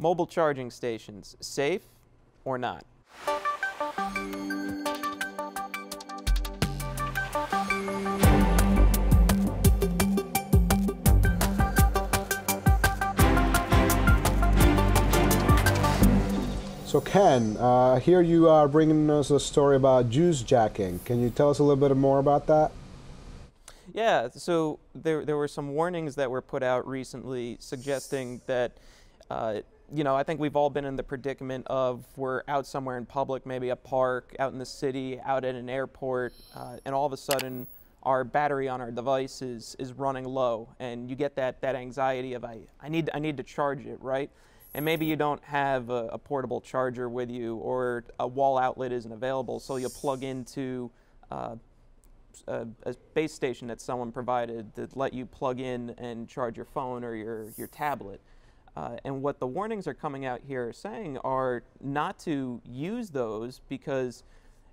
Mobile charging stations, safe or not? So Ken, uh, here you are bringing us a story about juice jacking. Can you tell us a little bit more about that? Yeah, so there, there were some warnings that were put out recently suggesting that, uh, you know, I think we've all been in the predicament of we're out somewhere in public, maybe a park, out in the city, out at an airport, uh, and all of a sudden our battery on our device is, is running low, and you get that, that anxiety of I, I, need, I need to charge it, right? and maybe you don't have a, a, portable charger with you or a wall outlet isn't available, so you'll plug into uh, a, a, base station that someone provided that let you plug in and charge your phone or your, your tablet. Uh, and what the warnings are coming out here saying are not to use those because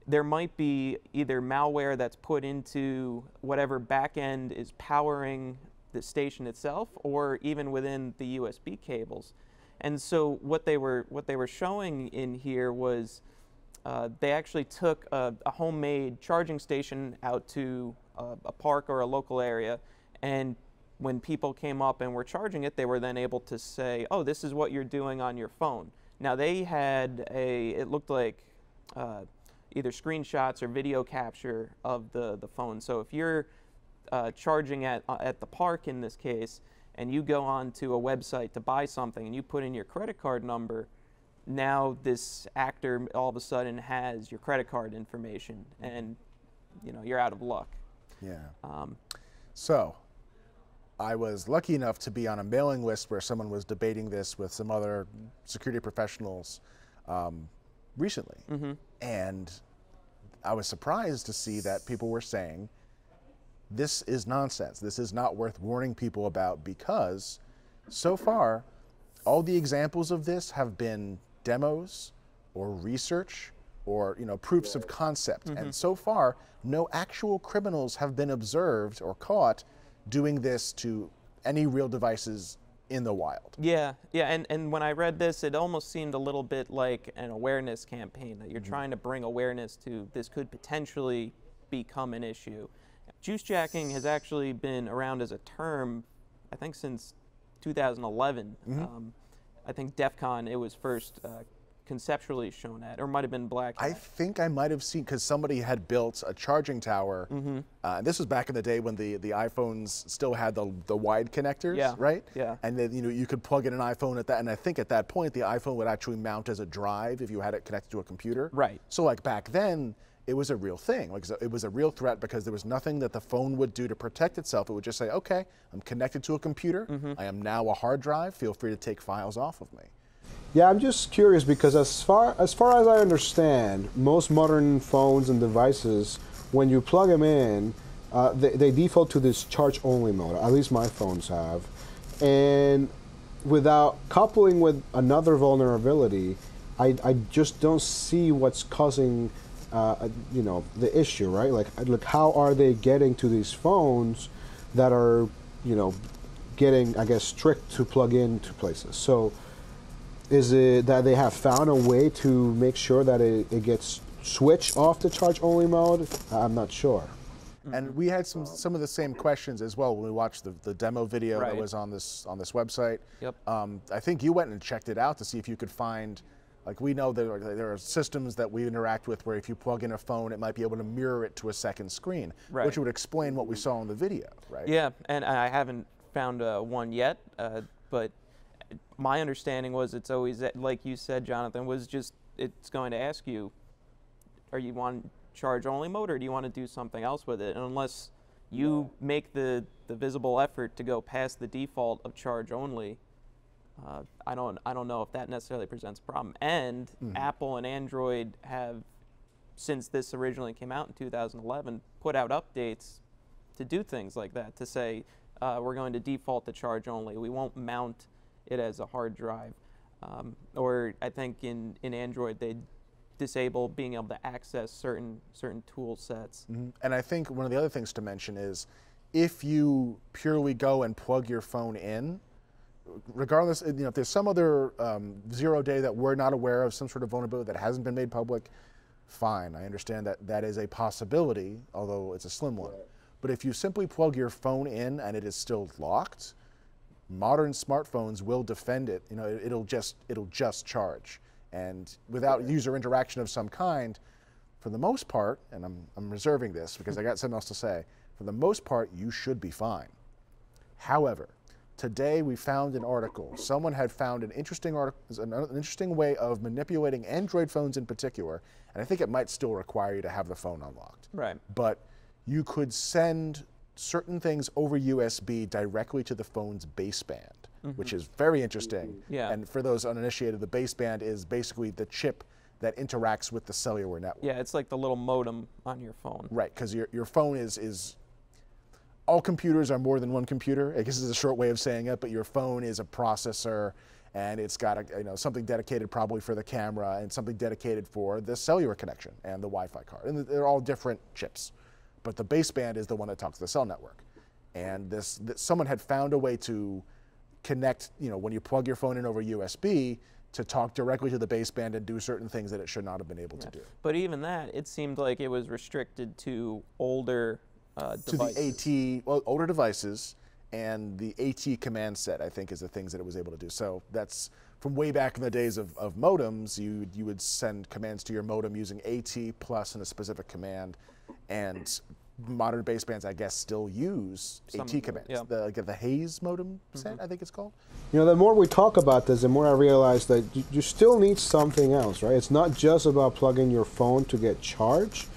there might be either malware that's put into whatever backend is powering the station itself or even within the USB cables. And so what they were what they were showing in here was uh, they actually took a, a, homemade charging station out to a, a park or a local area, and when people came up and were charging it, they were then able to say, "Oh, this is what you're doing on your phone." Now they had a it looked like uh, either screenshots or video capture of the the phone. So if you're uh, charging at uh, at the park in this case and you go on to a website to buy something and you put in your credit card number, now this actor all of a sudden has your credit card information and you know you're out of luck. Yeah. Um, so I was lucky enough to be on a mailing list where someone was debating this with some other security professionals um, recently. Mm-hmm. And I was surprised to see that people were saying this is nonsense. This is not worth warning people about because so far, all the examples of this have been demos or research or you know proofs of concept. Mm-hmm. And so far, no actual criminals have been observed or caught doing this to any real devices in the wild. Yeah, yeah, and, and when I read this, it almost seemed a little bit like an awareness campaign that you're mm-hmm. trying to bring awareness to this could potentially become an issue. Juice jacking has actually been around as a term, I think, since 2011. Mm-hmm. Um, I think DEF CON, it was first uh, conceptually shown at, or might have been Black. I think I might have seen, because somebody had built a charging tower. Mm-hmm. Uh, this was back in the day when the, the iPhones still had the, the wide connectors, yeah. right? Yeah. And then, you know, you could plug in an iPhone at that, and I think at that point, the iPhone would actually mount as a drive if you had it connected to a computer. Right. So like back then, it was a real thing. Like it was a real threat because there was nothing that the phone would do to protect itself. It would just say, okay, I'm connected to a computer. Mm-hmm. I am now a hard drive. Feel free to take files off of me. Yeah, I'm just curious because as far as far as I understand, most modern phones and devices, when you plug them in, uh, they, they default to this charge-only mode. At least my phones have, and without coupling with another vulnerability, I, I just don't see what's causing uh, you know the issue, right? Like, look, how are they getting to these phones that are, you know, getting, I guess, tricked to plug into places? So, is it that they have found a way to make sure that it, it gets switched off to charge only mode? I'm not sure. And we had some some of the same questions as well when we watched the, the demo video right. that was on this on this website. Yep. Um, I think you went and checked it out to see if you could find like we know there are, there are systems that we interact with where if you plug in a phone, it might be able to mirror it to a second screen, right. which would explain what we saw in the video, right? Yeah, and I haven't found uh, one yet, uh, but my understanding was it's always like you said, Jonathan, was just it's going to ask you, are you want charge only mode or do you want to do something else with it? And unless you make the, the visible effort to go past the default of charge only, uh, I don't I don't know if that necessarily presents a problem. And mm-hmm. Apple and Android have, since this originally came out in 2011, put out updates to do things like that. To say uh, we're going to default to charge only. We won't mount it as a hard drive. Um, or I think in, in Android they disable being able to access certain certain tool sets. Mm-hmm. And I think one of the other things to mention is if you purely go and plug your phone in regardless, you know, if there's some other um, zero day that we're not aware of, some sort of vulnerability that hasn't been made public, fine. I understand that that is a possibility, although it's a slim one. But if you simply plug your phone in and it is still locked, modern smartphones will defend it. You know, it, will just it'll just charge, and without user interaction of some kind, for the most part, and I'm I'm reserving this because I got something else to say. For the most part, you should be fine. However, today we found an article. Someone had found an interesting article, an, an interesting way of manipulating Android phones in particular, and I think it might still require you to have the phone unlocked. Right. But you could send certain things over USB directly to the phone's baseband, mm -hmm. which is very interesting. Yeah. And for those uninitiated, the baseband is basically the chip that interacts with the cellular network. Yeah, it's like the little modem on your phone. Right, because your, your phone is, is all computers are more than one computer. I guess is a short way of saying it, but your phone is a processor and it's got a, you know something dedicated probably for the camera and something dedicated for the cellular connection and the Wi-Fi card. And they're all different chips. But the baseband is the one that talks to the cell network. And this, this someone had found a way to connect, you know, when you plug your phone in over USB, to talk directly to the baseband and do certain things that it should not have been able yeah. to do. But even that, it seemed like it was restricted to older uh, to the AT, well, older devices, and the AT command set, I think, is the things that it was able to do. So that's from way back in the days of, of modems, you, you would send commands to your modem using AT and a specific command, and modern basebands, I guess, still use Some AT commands. Yeah. The, like the Hayes modem mm -hmm. set, I think it's called. You know, the more we talk about this, the more I realize that you, you still need something else, right? It's not just about plugging your phone to get charged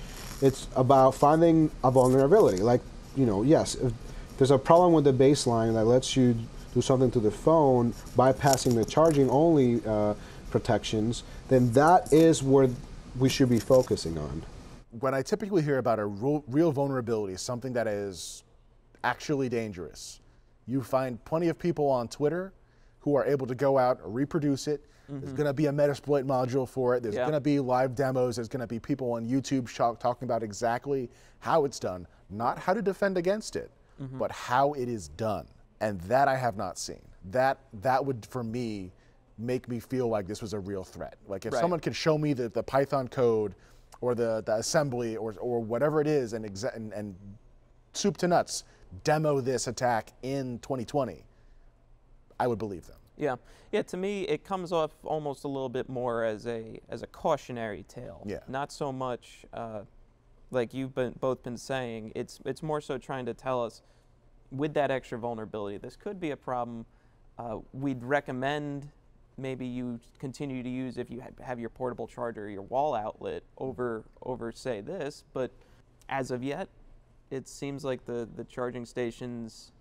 it's about finding a vulnerability. Like, you know, yes, if there's a problem with the baseline that lets you do something to the phone bypassing the charging only uh, protections, then that is where we should be focusing on. When I typically hear about a real, real vulnerability, something that is actually dangerous, you find plenty of people on Twitter who are able to go out, and reproduce it, Mm-hmm. There's going to be a Metasploit module for it. There's yeah. going to be live demos. There's going to be people on YouTube talking about exactly how it's done, not how to defend against it, mm-hmm. but how it is done. And that I have not seen. That that would for me make me feel like this was a real threat. Like if right. someone could show me the, the Python code or the, the assembly or, or whatever it is and, exa- and, and soup to nuts demo this attack in 2020, I would believe them. Yeah, yeah. To me, it comes off almost a little bit more as a as a cautionary tale. Yeah. Not so much uh, like you've been, both been saying. It's it's more so trying to tell us with that extra vulnerability, this could be a problem. Uh, we'd recommend maybe you continue to use if you have your portable charger, your wall outlet over over say this. But as of yet, it seems like the the charging stations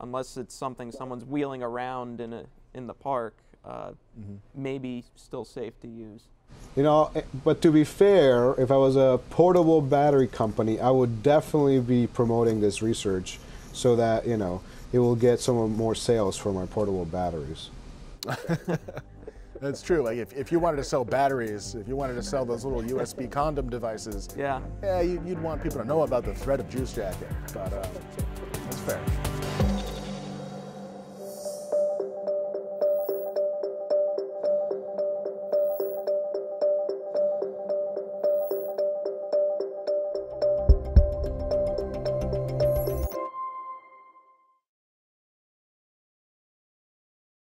unless it's something someone's wheeling around in a in the park, uh, mm-hmm. maybe still safe to use. You know, eh, but to be fair, if I was a portable battery company, I would definitely be promoting this research so that you know it will get some more sales for my portable batteries. That's true. Like if, if you wanted to sell batteries, if you wanted to sell those little USB condom devices, yeah, yeah, you'd, you'd want people to know about the threat of juice jacking. But uh, that's fair.